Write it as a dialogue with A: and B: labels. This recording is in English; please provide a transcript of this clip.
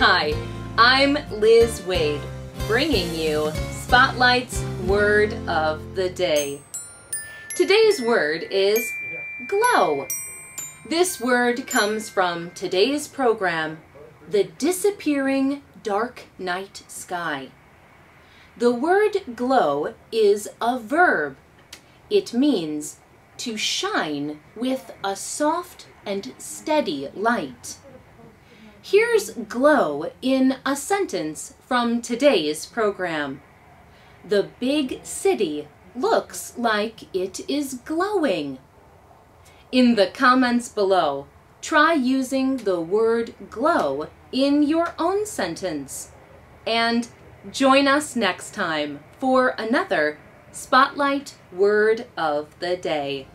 A: Hi, I'm Liz Waid, bringing you Spotlight's Word of the Day. Today's word is glow. This word comes from today's program, The Disappearing Dark Night Sky. The word glow is a verb. It means to shine with a soft and steady light. Here's glow in a sentence from today's program. The big city looks like it is glowing. In the comments below, try using the word glow in your own sentence. And join us next time for another Spotlight Word of the Day.